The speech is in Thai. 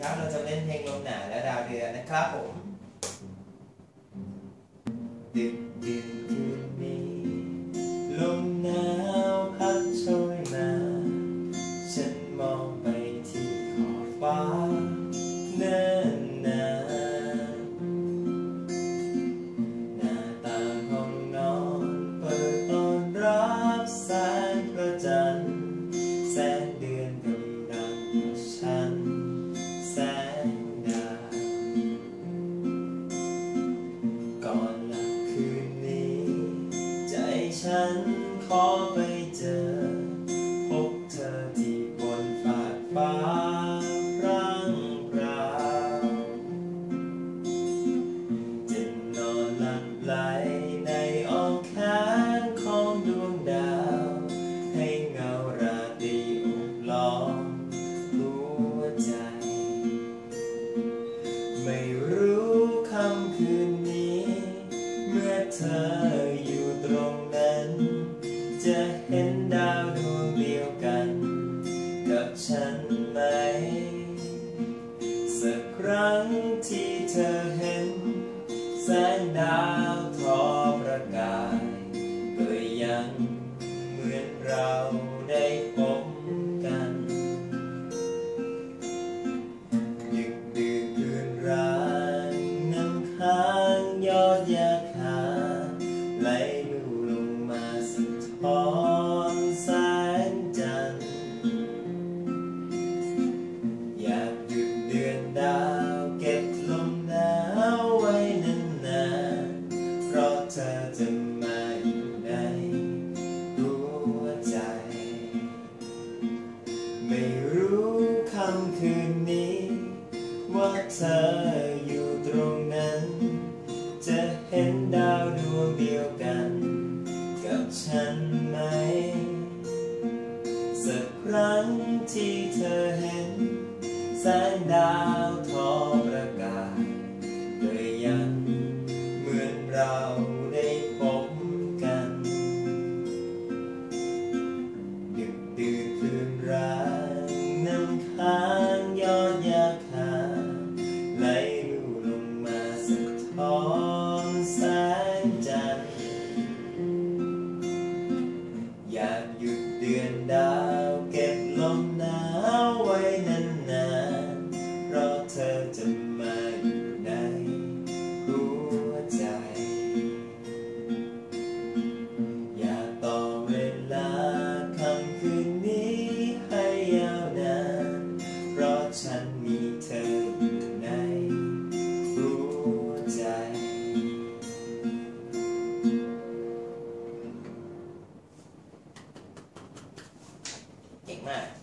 ครับเราจะเล่นเพลงลมหนาวและดาวเดือนนะครับผมดึกดื่นคืนนี้ลมหนาวพัดโชยมาฉันมองไปที่ขอบฟ้าเนินนานหน้าต่างห้องนอนเปิดต้อนรับแสง ฉันขอไปเจอ พบเธอที่บนฟากฟ้าร่างราวจะนอนหลับไหลในอ้อมแขนของดวงดาว ให้เงาราตรีอุบล้อมหัวใจ ไม่รู้คำคืนนี้ เมื่อเธออยู่ตรงนั้น จะเห็นดาวดวงเดียวกัน กับฉันไหม สักครั้งที่เธอเห็น แสงดาวทอประกาศ เธออยู่ตรงนั้น จะเห็นดาวดวงเดียวกัน กับฉันไหม สักครั้งที่เธอเห็นแสงดาว man.